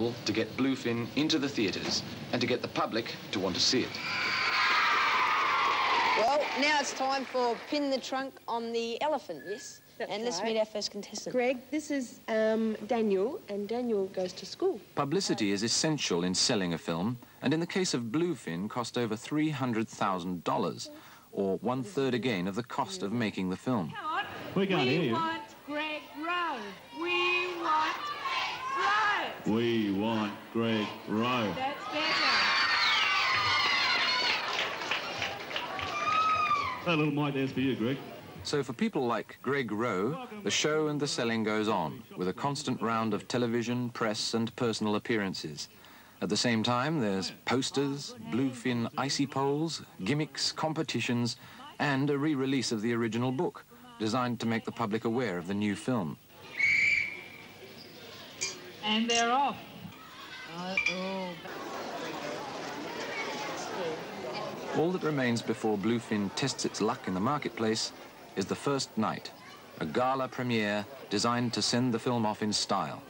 people to get Bluefin into the theatres and to get the public to want to see it. Well, now it's time for Pin the Trunk on the Elephant, yes? That's and let's right. meet our first contestant. Greg, this is um, Daniel, and Daniel goes to school. Publicity is essential in selling a film, and in the case of Bluefin, cost over $300,000, or one-third again of the cost of making the film. We can't hear you. want Greg Rowe. We want Flo. We want Greg Rowe. That's better. That little mic there's for you, Greg. So for people like Greg Rowe, the show and the selling goes on, with a constant round of television, press and personal appearances. At the same time, there's posters, bluefin icy poles, gimmicks, competitions, and a re-release of the original book, designed to make the public aware of the new film. And they're off. Uh, oh. All that remains before Bluefin tests its luck in the marketplace is the first night, a gala premiere designed to send the film off in style.